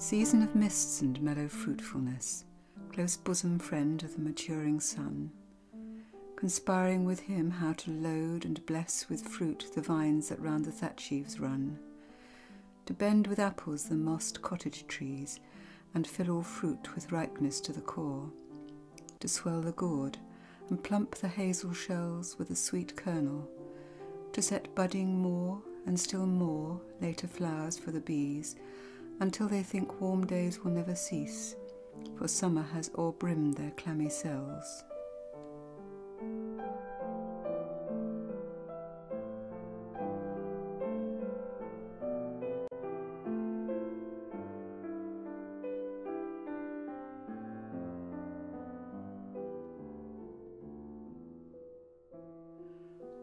Season of mists and mellow fruitfulness, close bosom friend of the maturing sun, conspiring with him how to load and bless with fruit the vines that round the thatch eaves run, to bend with apples the mossed cottage trees, and fill all fruit with ripeness to the core, to swell the gourd and plump the hazel shells with a sweet kernel, to set budding more and still more later flowers for the bees until they think warm days will never cease, for summer has o'erbrimmed their clammy cells.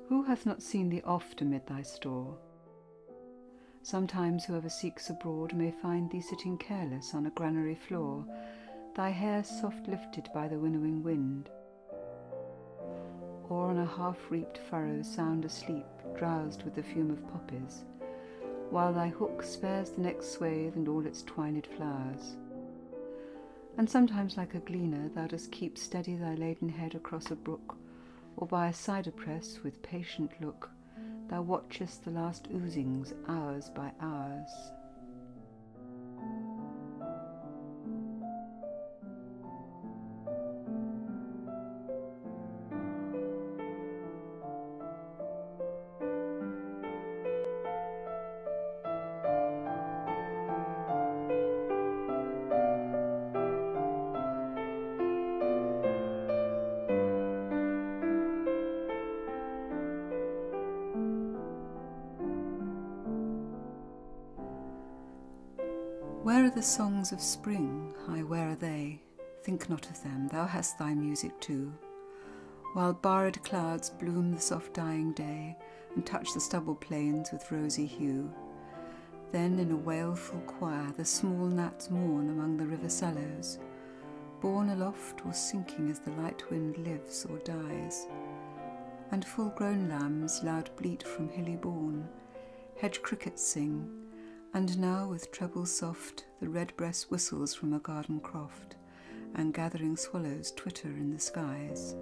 Who hath not seen thee oft amid thy store? Sometimes whoever seeks abroad may find thee sitting careless on a granary floor, thy hair soft lifted by the winnowing wind. Or on a half-reaped furrow sound asleep, drowsed with the fume of poppies, while thy hook spares the next swathe and all its twined flowers. And sometimes like a gleaner thou dost keep steady thy laden head across a brook, or by a cider press with patient look Thou watchest the last oozings hours by hours. Where are the songs of spring? Ay, where are they? Think not of them, thou hast thy music too. While barred clouds bloom the soft dying day, and touch the stubble plains with rosy hue. Then in a wailful choir the small gnats mourn among the river sallows, borne aloft or sinking as the light wind lives or dies. And full-grown lambs loud bleat from hilly bourne, hedge crickets sing, and now with treble soft the redbreast whistles from a garden croft, and gathering swallows twitter in the skies.